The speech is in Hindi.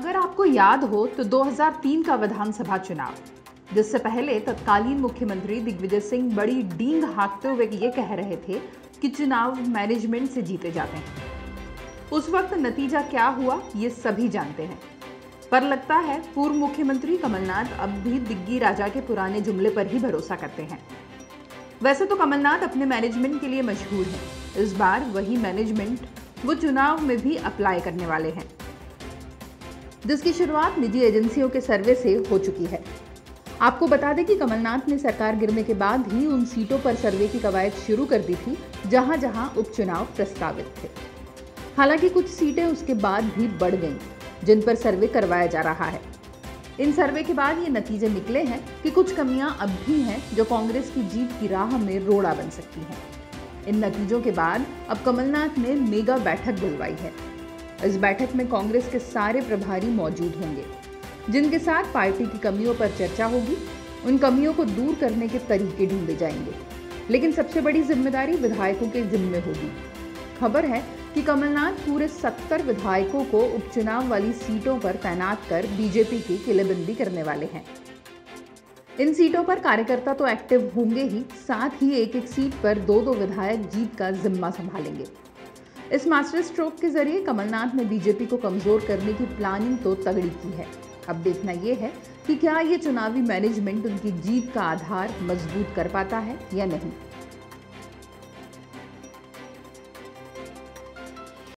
अगर आपको याद हो तो 2003 का विधानसभा चुनाव। जिससे पहले तत्कालीन मुख्यमंत्री दिग्विजय सिंह बड़ी डींग हाँकते हुए ये कह रहे थे कि चुनाव मैनेजमेंट से जीते जाते हैं। उस वक्त नतीजा क्या हुआ, ये सभी जानते हैं। पर लगता है पूर्व मुख्यमंत्री कमलनाथ अब भी दिग्गी राजा के पुराने जुमले पर ही भरोसा करते हैं। वैसे तो कमलनाथ अपने मैनेजमेंट के लिए मशहूर है। इस बार वही मैनेजमेंट वो चुनाव में भी अप्लाई करने वाले हैं। जिसकी शुरुआत निजी एजेंसियों के सर्वे से हो चुकी है। आपको बता दें कि कमलनाथ ने सरकार गिरने के बाद ही उन सीटों पर सर्वे की कवायद शुरू कर दी थी जहाँ जहाँ उपचुनाव प्रस्तावित थे। हालाँकि कुछ सीटें उसके बाद भी बढ़ गईं, जिन पर सर्वे करवाया जा रहा है। इन सर्वे के बाद ये नतीजे निकले हैं कि कुछ कमियाँ अब भी हैं जो कांग्रेस की जीत की राह में रोड़ा बन सकती हैं। इन नतीजों के बाद अब कमलनाथ ने मेगा बैठक बुलवाई है। इस बैठक में कांग्रेस के सारे प्रभारी मौजूद होंगे। जिनके साथ पार्टी की कमियों पर चर्चा होगी, उन कमियों को दूर करने के तरीके ढूंढे जाएँगे। लेकिन सबसे बड़ी ज़िम्मेदारी विधायकों के जिम्मे होगी। खबर है कि कमलनाथ पूरे सत्तर विधायकों को उपचुनाव वाली सीटों पर तैनात कर बीजेपी की किलेबंदी करने वाले हैं। इन सीटों पर कार्यकर्ता तो एक्टिव होंगे ही, साथ ही एक एक सीट पर दो दो विधायक जीत का जिम्मा संभालेंगे। इस मास्टर स्ट्रोक के ज़रिए कमलनाथ ने बीजेपी को कमज़ोर करने की प्लानिंग तो तगड़ी की है। अब देखना यह है कि क्या ये चुनावी मैनेजमेंट उनकी जीत का आधार मज़बूत कर पाता है या नहीं।